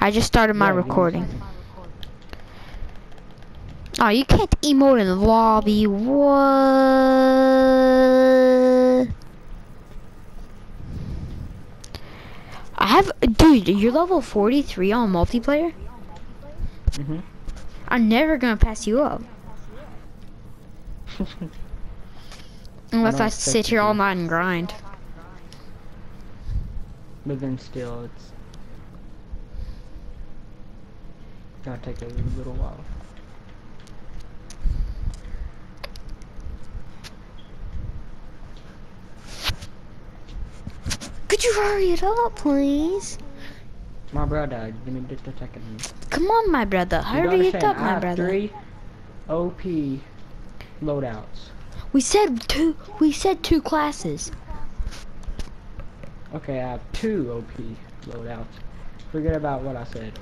I just started my Yeah, give me a recording. Oh, you can't emote in the lobby. What? I have, dude. You're level 43 on multiplayer. Mhm. I'm never gonna pass you up unless don't I, sit here all night and grind. But then still, it's gonna take a little while. Could you hurry it up, please? My brother, give me just a second. Come on, my brother. Hurry it up, my brother. Three OP loadouts. We said two. We said two classes. Okay, I have two OP loadouts. Forget about what I said.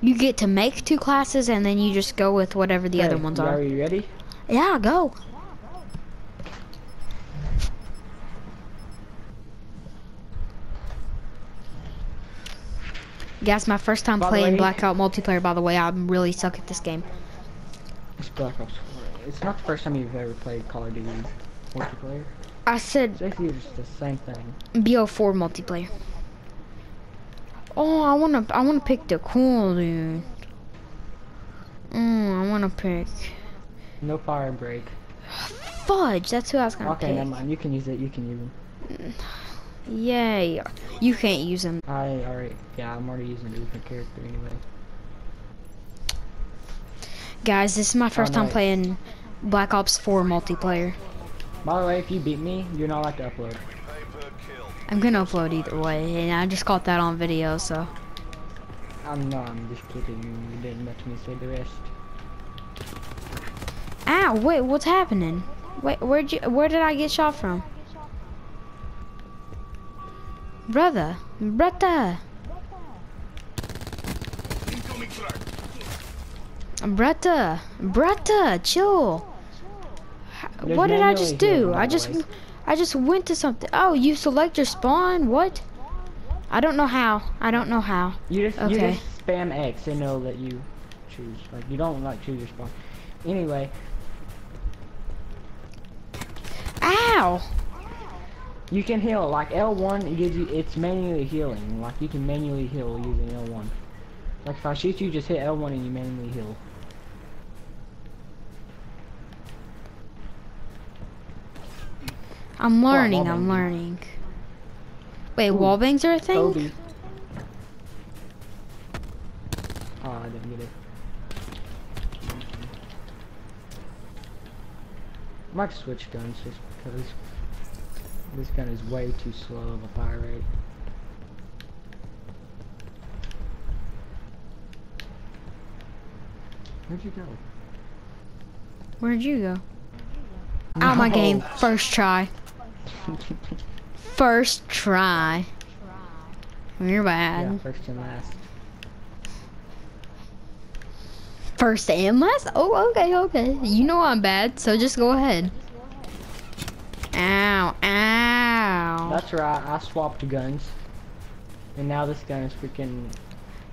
You get to make two classes, and then you just go with whatever the other ones are. Are you ready? Yeah, go. It's my first time By playing Blackout multiplayer. By the way, I'm really suck at this game. It's Black Ops 4. It's not the first time you've ever played Call of Duty multiplayer. I said It's basically just the same thing. BO4 multiplayer. Oh, I wanna, I wanna pick the cool dude. Mm, I wanna pick No Firebreak. Fudge. That's who I was gonna Okay, pick. Okay, never mind. You can use it. You can use it. Yay! You can't use him. I already. Yeah, I'm already using a different character anyway. Guys, this is my first time nice. playing Black Ops 4 multiplayer. By the way, if you beat me, you're not allowed to upload. I'm gonna upload either way, and I just caught that on video, so. I'm not. I'm just kidding. You didn't let me say the rest. Ow! Wait, what's happening? Wait, where'd you? Where did I get shot from? Brother, brother, brother, brother, chill. There's What did I just do? I just. I just went to something. Oh, you select your spawn? What? I don't know how. I don't know how. You just you Okay. just spam X and it'll let you choose. Like you don't like choose your spawn. Anyway, Ow! you can heal. Like L1 it gives you it's manually healing. Like you can manually heal using L1. Like if I shoot you, just hit L1 and you manually heal. I'm What, learning. I'm learning. Wait, Ooh, wallbangs are a thing? Kobe. Oh, I didn't get it. Might switch guns just because this gun is way too slow of a fire rate. Where'd you go? Where'd you go? Out my game. First try. First try. You're yeah, bad. first and last. First and last? Oh, okay, okay. You know I'm bad, so just go ahead. Ow, ow. That's right, I swapped guns. And now this gun is freaking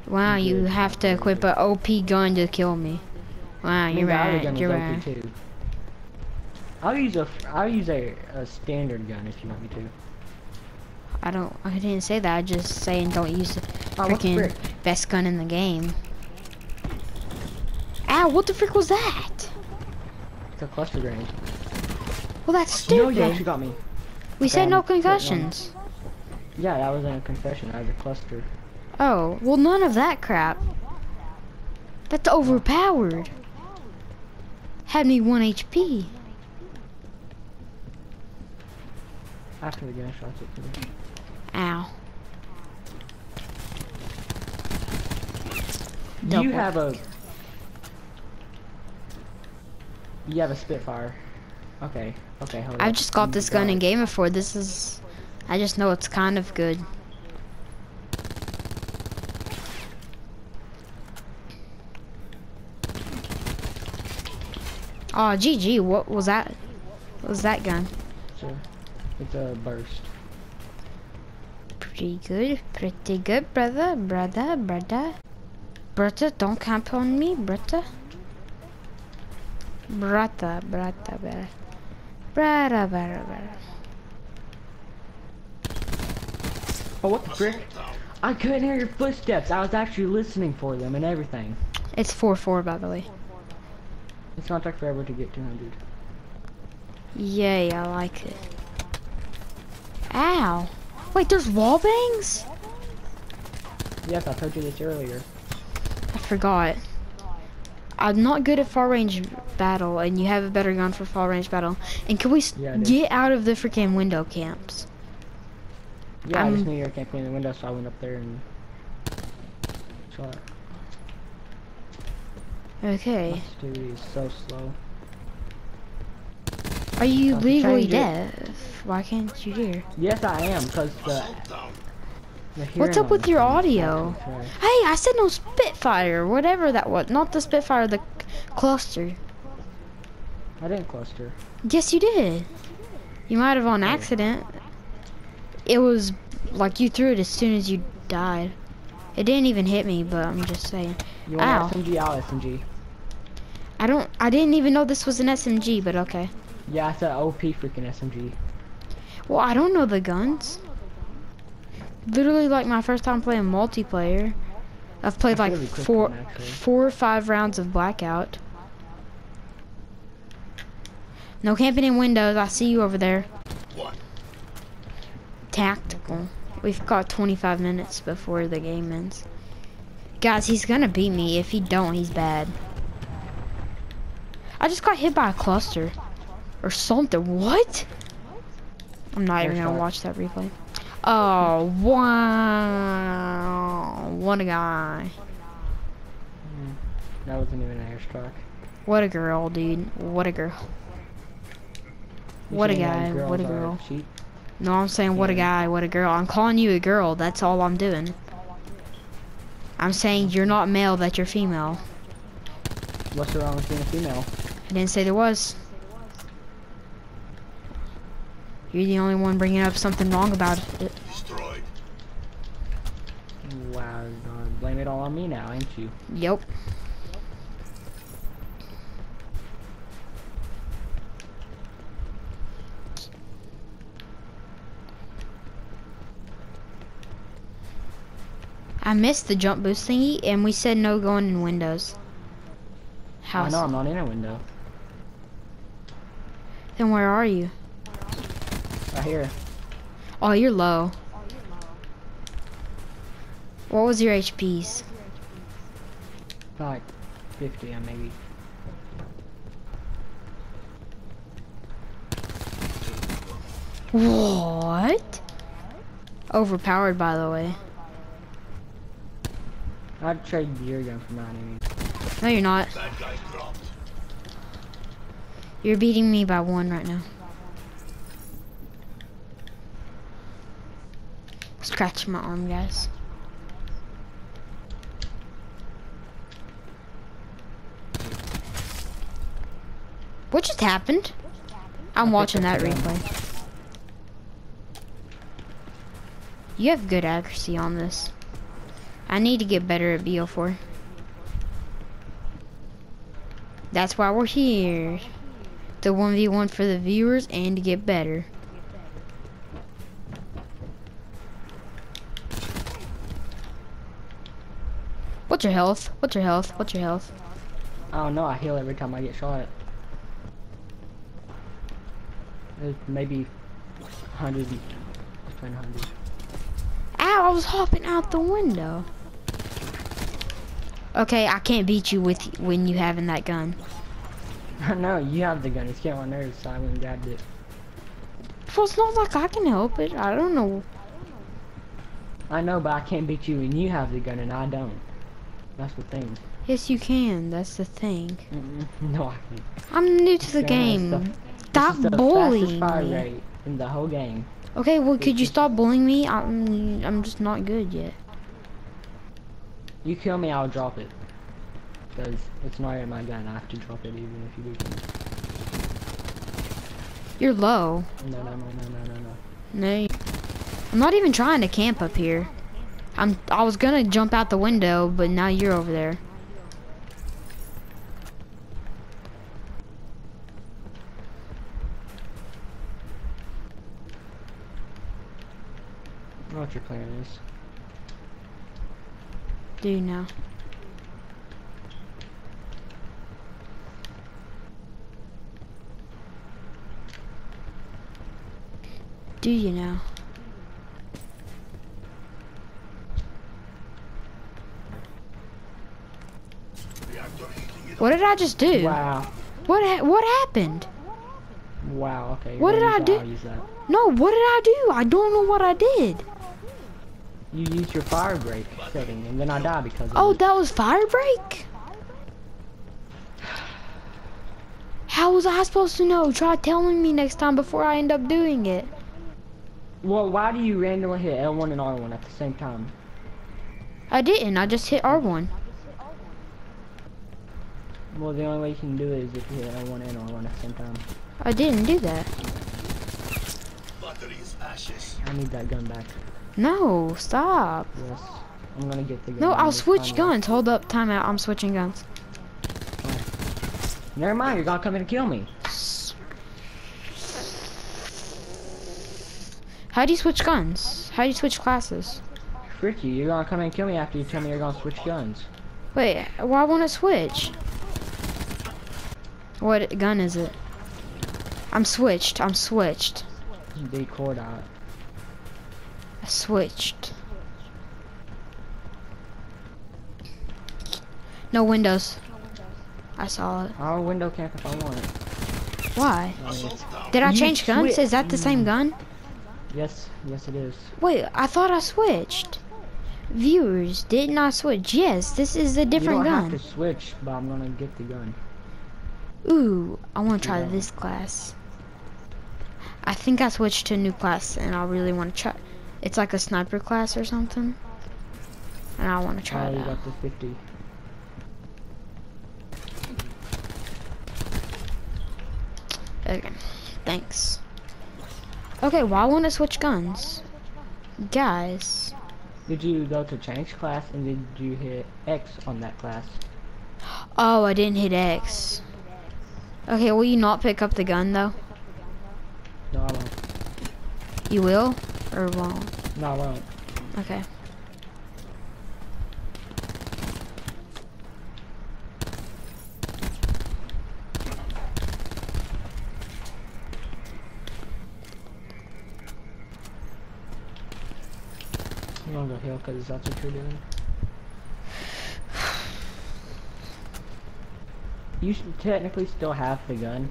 Wow, you have to equip a OP gun to kill me. Wow, you're other right, you're right. I'll use a I'll use a, a standard gun if you want me to. I don't, I didn't say that, I just saying don't use the Oh, the freaking best gun in the game. Ow, what the frick was that? It's a cluster grenade. Well, that's stupid. No, you actually got me. we said no um, put it on. concussions. Yeah, that wasn't a confession. I was a cluster. Oh, well, none of that crap. That's overpowered. Had me 1 HP. After the gunshots it to me. Ow. Double. you have a You have a Spitfire. Okay, okay, hold I up. just got You this gun in. Game before. This is. I just know it's kind of good. Oh, GG. What was that? What was that gun? A, it's a burst. Pretty good, pretty good, brother, brother, brother. Brother, don't camp on me, brother. Brother, brother, brother. Brother, brother, brother. Oh, what the frick? I couldn't hear your footsteps. I was actually listening for them and everything. It's 4-4, by the way. It's gonna take forever to get 200. Yay, I like it. Ow. Wait, there's wall bangs? Yes, I told you this earlier. I forgot. I'm not good at far range battle, and you have a better gun for far range battle. And can we Yeah, get out of the freaking window camps? Yeah, I just I'm- knew you were camping in the window, so I went up there and shot. Okay. This dude is so slow. Are you legally deaf? Why can't you hear? Yes, I am, because the, the What's up with your this thing is audio? Hey, I said no Spitfire, whatever that was. Not the Spitfire, the cluster. I didn't cluster. Yes, you did. You might have on accident. It was like you threw it as soon as you died. It didn't even hit me, but I'm just saying. You want Ow. SMG? I'll SMG. I don't. I didn't even know this was an SMG, but okay. Yeah, it's an OP freaking SMG. Well, I don't know the guns. Literally, like my first time playing multiplayer. I've played like four, four or five rounds of blackout. No camping in windows. I see you over there. What? Tactical. We've got 25 minutes before the game ends. Guys, he's gonna beat me. If he don't, he's bad. I just got hit by a cluster. Or something. What? I'm not even gonna shot. watch that replay. Oh, wow. What a guy. Hmm. That wasn't even an airstrike. What a girl, dude. What a girl. You What a guy, what a girls are girl. cheap? No, I'm saying what a guy, what a girl. I'm calling you a girl. That's all I'm doing. I'm saying you're not male, that you're female. What's wrong with being a female? I didn't say there was. You're the only one bringing up something wrong about it. Destroyed. Wow, you're gonna blame it all on me now, ain't you? Yep. I missed the jump boost thingy, and we said no going in windows. I know I'm not in a window. Then where are you? Right here. Oh, you're low. What was your HPs? Like 50, uh, maybe. What? Overpowered, by the way. I'd trade your gun for mine. I mean. No, you're not. Bad guy dropped. You're beating me by one right now. Scratch my arm, guys. What just happened? I'm watching that replay. You have good accuracy on this. I need to get better at BO4. That's why we're here. The 1v1 for the viewers and to get better. What's your health? What's your health? What's your health? I don't know. I heal every time I get shot. It's maybe 100. Between 100. Ow, I was hopping out the window. Okay, I can't beat you with when you having that gun. no, you have the gun. It's getting on nerves, so I went and grabbed it. Well, it's not like I can help it. I don't know. I know, but I can't beat you, and you have the gun, and I don't. That's the thing. Yes, you can. That's the thing. Mm-mm. No, I can't. I'm new to the Yeah, game. that's Stop the bullying me. in the whole game. Okay, well, could you stop bullying me? I'm, I'm just not good yet. You kill me, I'll drop it. Because it's not in my gun. I have to drop it even if you do. You're low. No, no, no, no, no, no, no. No. I'm not even trying to camp up here. I'm I was gonna jump out the window, but now you're over there. I know what your plan is. Do you know? Do you know? What did I just do? Wow. What ha what happened? Wow, okay. What did I do? that, I'll use that. No, what did I do? I don't know what I did. You used your Firebreak setting, and then I died because of Oh, it. that was Firebreak? How was I supposed to know? Try telling me next time before I end up doing it. Well, why do you randomly hit L1 and R1 at the same time? I didn't. I just hit R1. Well, the only way you can do it is if you hit L1 and R1 at the same time. I didn't do that. Battery is ashes. I need that gun back. No, stop. Yes. I'm gonna get the gun. No, I'll it's switch time. guns. Hold up, time out. I'm switching guns. Never mind, you're gonna come in and kill me. How do you switch guns? How do you switch classes? Frick you, you're gonna come in and kill me after you tell me you're gonna switch guns. Wait, why won't it switch? What gun is it? I'm switched. I'm switched. The core out. I switched. No windows. I saw it. I'll window camp if I want. it. Why? I mean, it's- Did I You change guns? Is that the same gun? yes, yes it is. Wait, I thought I switched. Viewers, didn't I switch? Yes, this is a different gun. you don't gun. have to switch, but I'm gonna get the gun. Ooh, I want to try Yeah. this class. I think I switched to a new class and I really want to try. It's like a sniper class or something. And I want to try oh, it you out. got the 50. Okay, thanks. Okay, well, want to switch guns. Guys. Did you go to change class and did you hit X on that class? Oh, I didn't hit X. Okay, will you not pick up the gun though? No, I won't. You will? Or won't? No, I won't. Okay. I'm gonna go heal because that's what you're doing. You should technically still have the gun.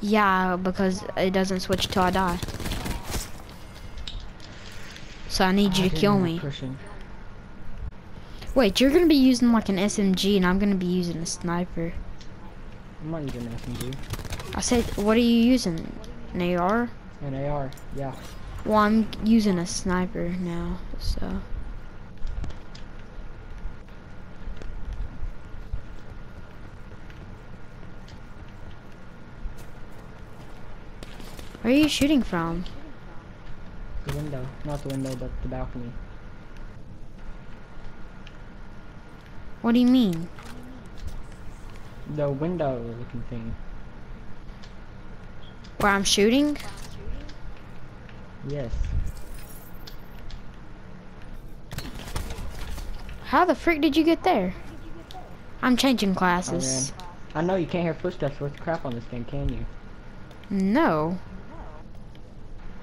Yeah, because it doesn't switch till I die. So I need you I to kill me. Pushing. Wait, you're gonna be using like an SMG and I'm gonna be using a sniper. I'm not using an SMG. I said, what are you using? An AR? An AR, yeah. Well, I'm using a sniper now, so. Where are you shooting from? The window. Not the window, but the balcony. What do you mean? The window looking thing. Where I'm shooting? Yes. How the frick did you get there? I'm changing oh, classes. ran. I know you can't hear footsteps worth crap on this game, can you? No.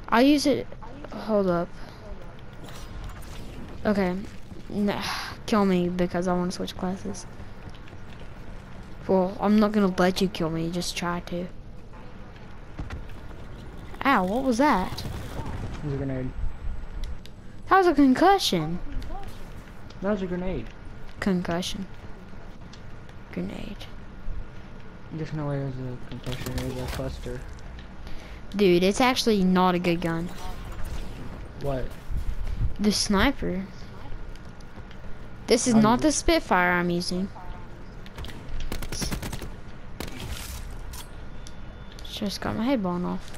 I'll use it. Hold up. Okay. Nah, kill me because I want to switch classes. Well, I'm not gonna let you kill me. Just try to. Ow! What was that? It was a grenade. That was a concussion. That was a grenade. Concussion. Grenade. There's no way it was a concussion, it was a cluster. Dude, it's actually not a good gun. What? The sniper. This is I'm not the Spitfire I'm using. Just got my head blown off.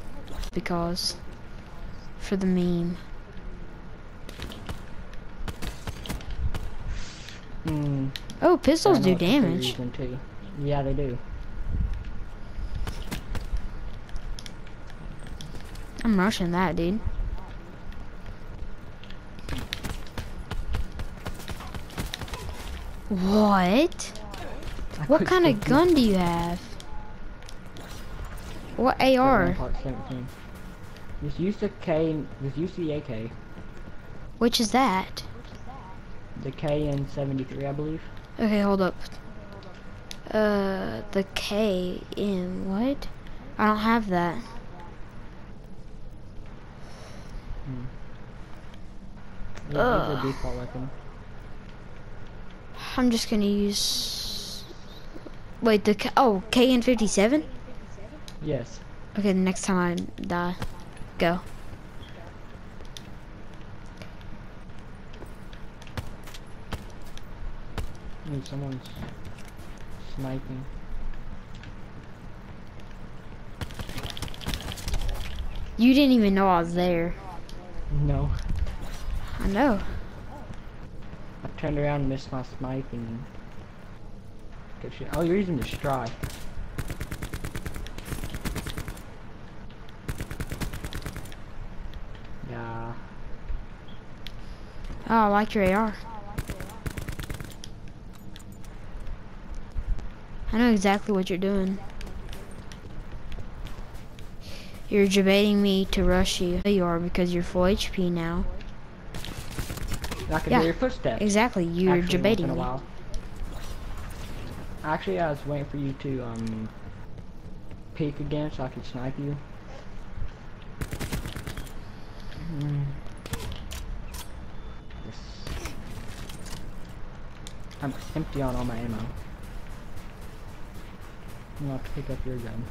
Because. For the meme. Mm. Oh, pistols do damage. Yeah, they do. I'm rushing that, dude. What? What kind of gun do you have? What AR? Rampart 17. Just use the K. Just use the AK. Which is that? The KN 73, I believe. Okay, hold up. Uh, the K in what? I don't have that. It's Ugh. a default weapon. I'm just gonna use. Wait, the K oh KN fifty seven. Yes. Okay, the next time I die, go. Ooh, someone's sniping. You didn't even know I was there. No. I know. I turned around and missed my sniping. Oh, you're using the strike. Yeah. Oh, I like your AR. I know exactly what you're doing. You're debating me to rush you. You are because you're full HP now. I can Yeah. hear your footsteps. Exactly, you're actually, in debating a me. while. Actually, I was waiting for you to um peek again so I could snipe you. Mm. Yes. I'm empty on all my ammo. I'm gonna have to pick up your gun.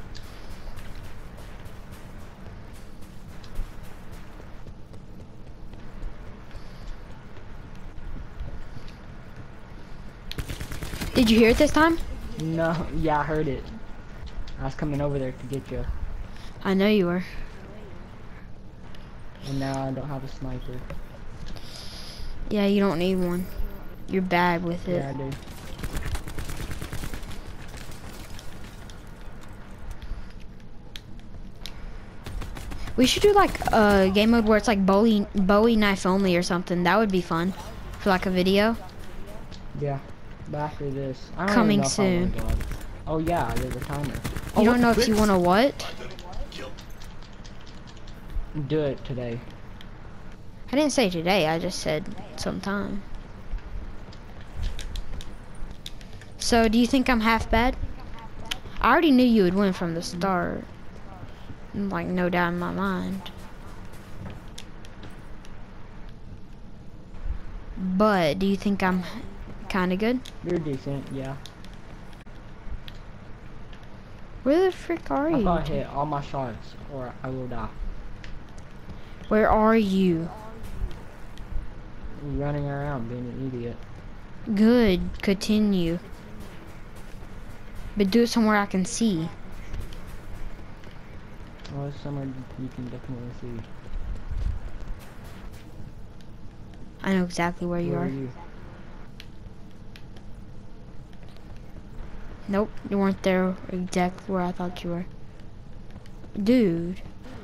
Did you hear it this time? No, yeah, I heard it. I was coming over there to get you, I know you were. and now I don't have a sniper. Yeah, you don't need one. You're bad with it. Yeah, I do. We should do like a game mode where it's like Bowie Bowie knife only or something. That would be fun for like a video. Yeah. After this, Coming know if I wanna soon. Oh yeah, there's a timer. You don't know if you want to what? Do it today. I didn't say today. I just said sometime. So, do you think I'm half bad? I already knew you would win from the start. Like, no doubt in my mind. But, do you think I'm kind of good? You're decent, yeah. Where the frick are I you? I hit all my shots, or I will die. Where are you? Running around being an idiot. Good. Continue. But do it somewhere I can see. Well, it's somewhere you can definitely see. I know exactly where you are. are you? Nope, you weren't there exactly where I thought you were. Dude,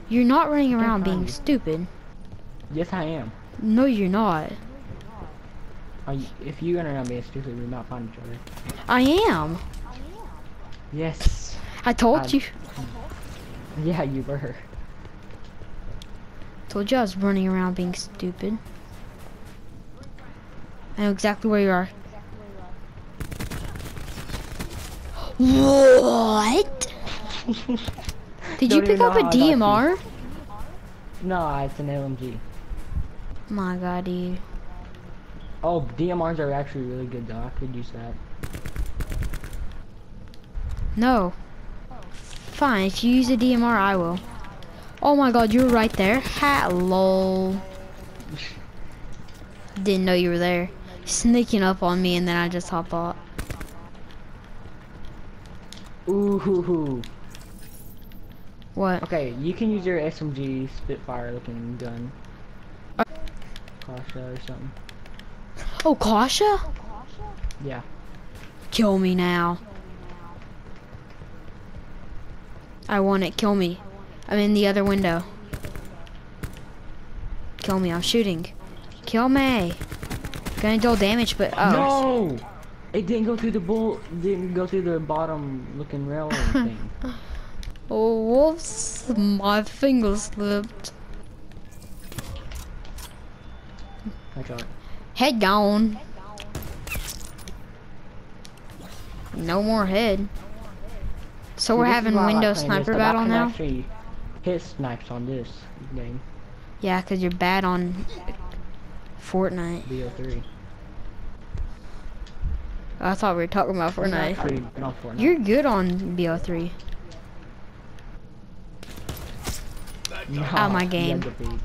you're not running around being you. stupid. Yes, I am. No, you're not. You, if you run around being stupid, we might find each other. I am. Yes. I told I- you. Yeah, you were. Told you I was running around being stupid. I know exactly where you are. What? Did you pick up a how I got you. DMR? No, it's an LMG. My god, dude. Oh, DMRs are actually really good though. I could use that. No. Fine, if you use a DMR, I will. Oh my god, you were right there. Hello. Didn't know you were there. Sneaking up on me and then I just hop out. Ooh hoo hoo. What? Okay, you can use your SMG Spitfire looking gun. Uh, Kasha or something. Oh, Kasha? Yeah. Kill me now. I want it. Kill me. I'm in the other window. Kill me. I'm shooting. Kill me. Gonna deal damage, but oh. No! It didn't go through the bull. Didn't go through the bottom looking rail thing. Oh, whoops. My finger slipped. I got it. Head gone. No more head. So See, we're having why I like window this, sniper I battle now? Actually hit snipes on this game. Yeah, because you're bad on Fortnite. BO3. I thought we were talking about Fortnite. actually Fortnite. You're good on BO3. No, out my game. have to beat.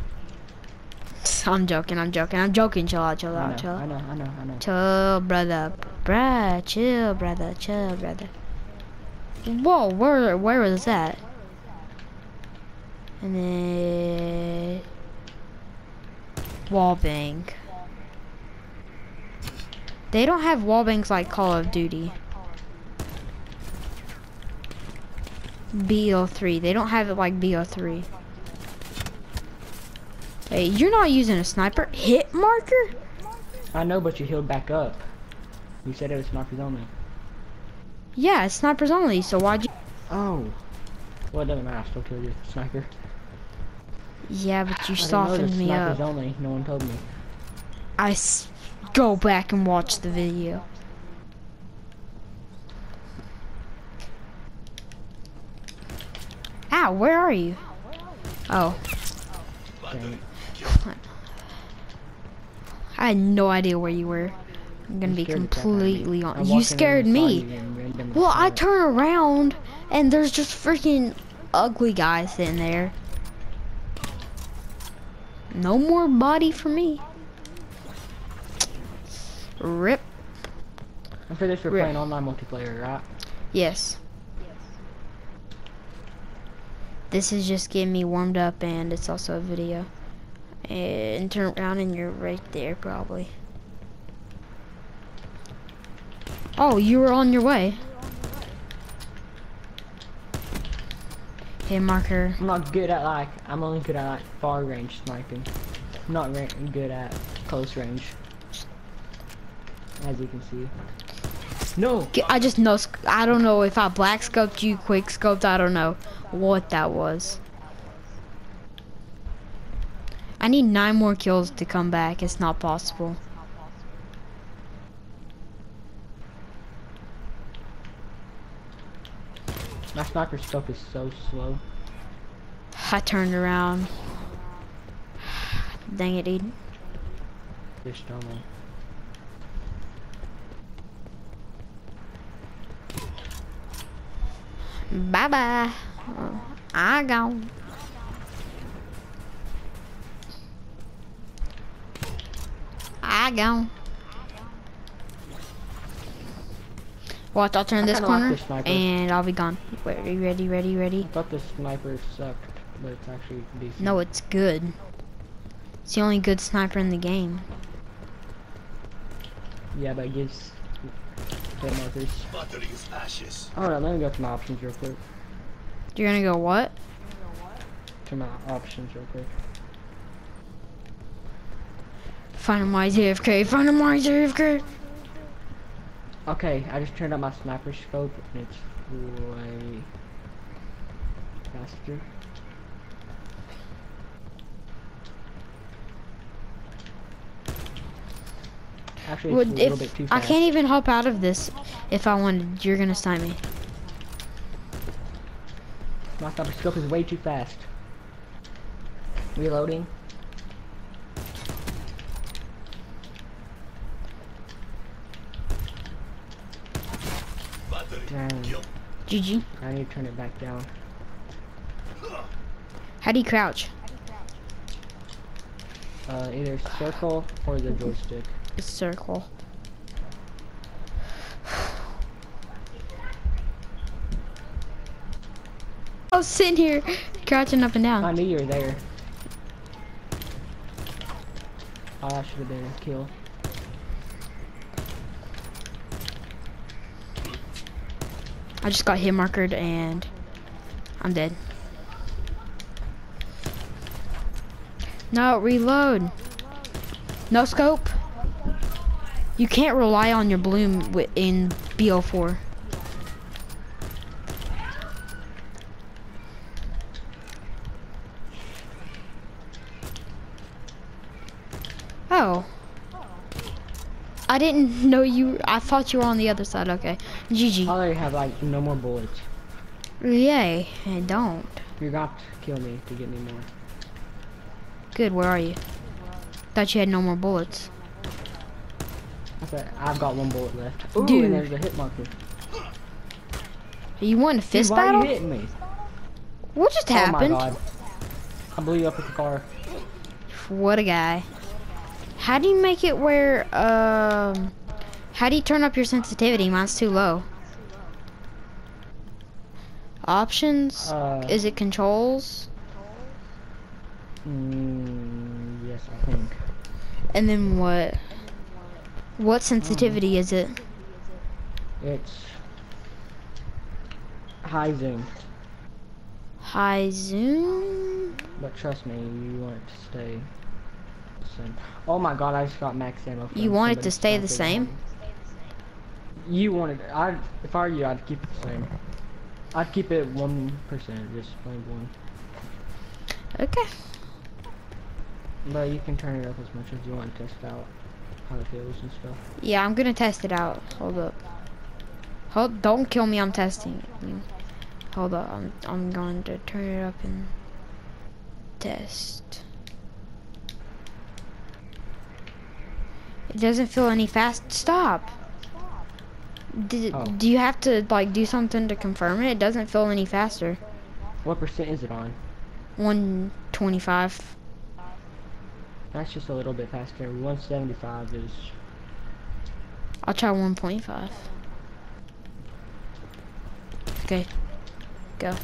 I'm joking, I'm joking, I'm joking. Chill out, chill out, know, chill I know, I know, I know. Chill, brother. Bruh, chill, brother, chill, brother. Whoa, where, where was that? And then... Wall bang. They don't have wall bangs like Call of Duty. BO3. They don't have it like BO3. Hey, you're not using a sniper. Hit marker? I know, but you healed back up. You said it was snipers only. Yeah, it's snipers only, so why'd you... Oh. Well, it doesn't matter. I still killed you, sniper. Yeah, but you I softened me snipers up. only. No one told me. I s- go back and watch the video. Ow, where are you? Oh, I had no idea where you were. I'm gonna be scared the crap out of me. completely on. You scared me. you and randomly Well, I turn around and there's just freaking ugly guys sitting there. No more body for me. Rip. And for this, we're Rip. playing online multiplayer, right? Yes. This is just getting me warmed up and it's also a video. And turn around and you're right there probably. Oh, you were on your way. Hey marker. I'm not good at like, I'm only good at like far range sniping. I'm not good at close range. As you can see. No! I just know, I don't know if I black scoped you, quick scoped, I don't know what that was. I need nine more kills to come back. It's not possible. My sniper scope is so slow. I turned around. Dang it, Eden. Just don't Bye bye. I gone. I gone. Watch, I'll turn this kinda like corner this and I'll be gone. Ready, ready, ready, ready? I thought the sniper sucked, but it's actually decent. No, it's good. It's the only good sniper in the game. Yeah, but it gives markers. Battery is ashes. Alright, let me go to my options real quick. You're gonna go what? To my options real quick. Find him AFK, find him AFK. Okay, I just turned up my sniper scope and it's way faster. Actually, it's Would a little if bit too I can't even hop out of this if I wanted, you're gonna snipe me. My sniper scope is way too fast. Reloading. Battery Dang. GG. I need to turn it back down. How do you crouch? Uh, either circle or the joystick. It's circle. I was sitting here crouching up and down. I knew you were there. Oh, that should have been a kill. I just got hit markered and I'm dead. No, reload. No scope. You can't rely on your bloom in BO4. Oh. I didn't know you, I thought you were on the other side, okay. GG. I already have like no more bullets. Yay, I don't. You're going to kill me to get me more. Good, where are you? Thought you had no more bullets. I've got one bullet left. Ooh, Dude. and there's a hit marker. You want a Dude, fist why battle? are you hitting me? What just Oh my happened? god. I blew you up with the car. What a guy. How do you make it where, um, how do you turn up your sensitivity? Mine's too low. Options? Uh, Is it controls? mm, yes, I think. And then what? What sensitivity is it? It's high zoom, High zoom? but trust me, you want it to stay the same. Oh my god, I just got max ammo. You want it to stay the same? You wanted I if I were you, I'd keep it the same. I'd keep it one percent, just plain one. Okay. But you can turn it up as much as you want to test out and stuff. Yeah, I'm gonna test it out. Hold up. Hold, don't kill me. I'm testing. Hold up. I'm I'm going to turn it up and test. It doesn't feel any fast. Stop. Did, Oh. Do you have to like do something to confirm it? It doesn't feel any faster. What percent is it on? 125. That's just a little bit faster. 175 is I'll try 1.5. Okay. Go.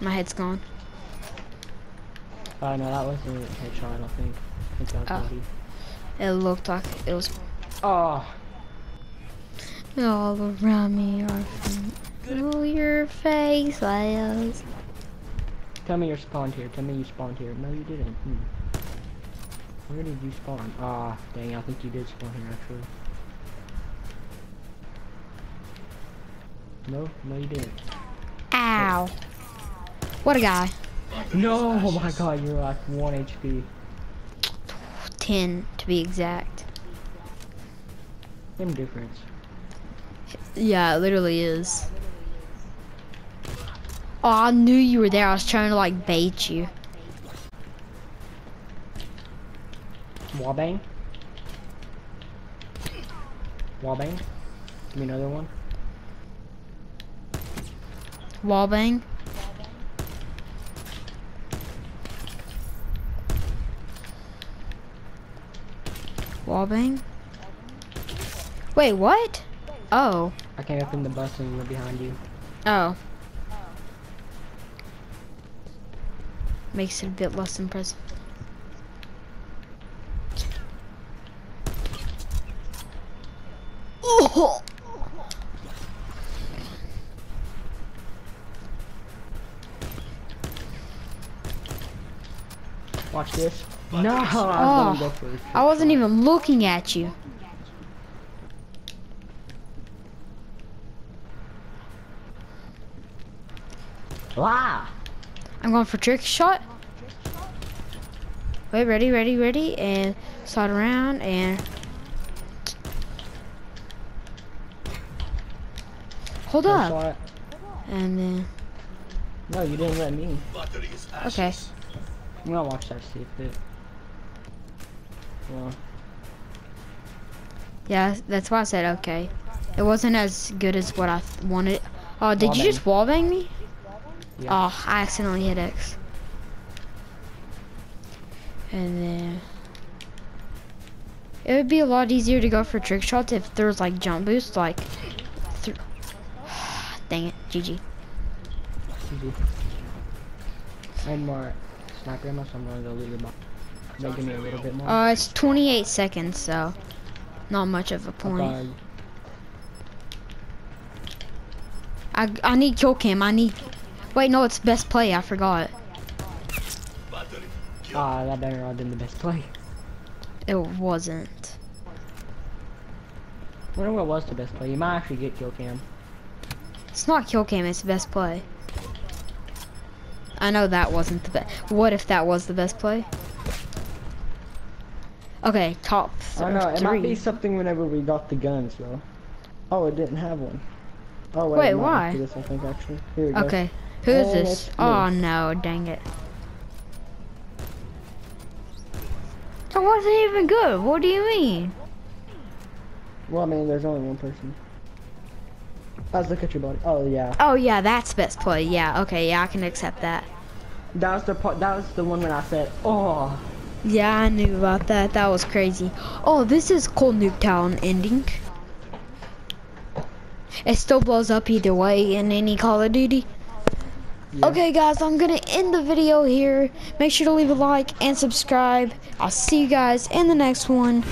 My head's gone. Uh, no, that wasn't a headshot, I don't think. I think that was Oh. body. It looked like it was Oh, all around me are familiar faces. Tell me you spawned here. Tell me you spawned here. No, you didn't. Hmm. Where did you spawn? Ah, dang, I think you did spawn here, actually. No, no, you didn't. Ow. What a guy. No, oh my god, you're like 1 HP. 10 to be exact. Same difference. Yeah, it literally is. Oh, I knew you were there. I was trying to like bait you. Wallbang? Wallbang? Give me another one. Wallbang. Wallbang. Wait, what? Oh. I came up in the bus and went behind you. Oh. Makes it a bit less impressive. Oh. Watch this. No, Oh, gonna go for it. I wasn't even looking at you. Wow. I'm going for trick shot. Wait, ready, ready, ready, and slide around and hold up, and then No, you didn't let me. okay. I'm gonna watch that see if it. Well, Yeah, that's why I said okay. It wasn't as good as what I th- wanted. Oh, did you Wallbang. just wallbang me? Yeah. Oh, I accidentally hit X. And then it would be a lot easier to go for trick shots if there was like jump boost, like. Th- Dang it, GG. GG. Had more sniper ammo, so I'm gonna go the box. They give me a little bit more. Uh, it's 28 seconds, so not much of a point. Okay. I I need kill cam. I need. Wait, no, it's best play. I forgot. Ah, that better not have been the best play. It wasn't. I wonder what was the best play. You might actually get kill cam. It's not kill cam. It's best play. I know that wasn't the best. What if that was the best play? Okay, top I don't know. It three. might be something whenever we got the guns though. Oh, it didn't have one. Oh wait, Wait, it might why? This I think actually. Here we go. Okay, who is And this? Oh no, dang it. That wasn't even good. What do you mean? Well, I mean, there's only one person. Let's look at your body. Oh yeah, Oh yeah, that's best play. Yeah, okay, yeah, I can accept that. that was the part. That was the one when I said, "Oh, Yeah, I knew about that. That was crazy. Oh, this is Cold Nuketown ending. It still blows up either way in any Call of Duty. Yeah. Okay, guys, I'm gonna end the video here. Make sure to leave a like and subscribe. I'll see you guys in the next one.